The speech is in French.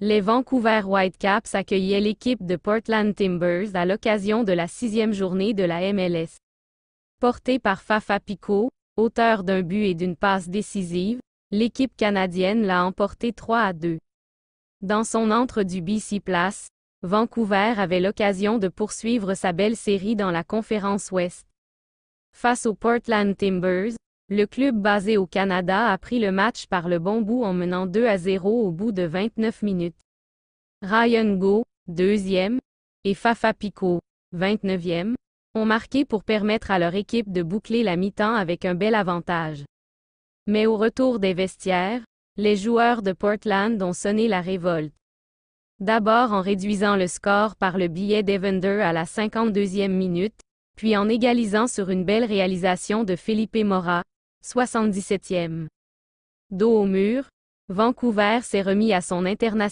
Les Vancouver Whitecaps accueillaient l'équipe de Portland Timbers à l'occasion de la sixième journée de la MLS. Portée par Fafa Pico, auteur d'un but et d'une passe décisive, l'équipe canadienne l'a emporté 3 à 2. Dans son entre du BC Place, Vancouver avait l'occasion de poursuivre sa belle série dans la conférence Ouest. Face aux Portland Timbers, le club basé au Canada a pris le match par le bon bout en menant 2 à 0 au bout de 29 minutes. Ryan Go, deuxième, et Fafa Pico, 29e, ont marqué pour permettre à leur équipe de boucler la mi-temps avec un bel avantage. Mais au retour des vestiaires, les joueurs de Portland ont sonné la révolte. D'abord en réduisant le score par le billet d'Evander à la 52e minute, puis en égalisant sur une belle réalisation de Felipe Mora, 77e. Dos au mur, Vancouver s'est remis à son international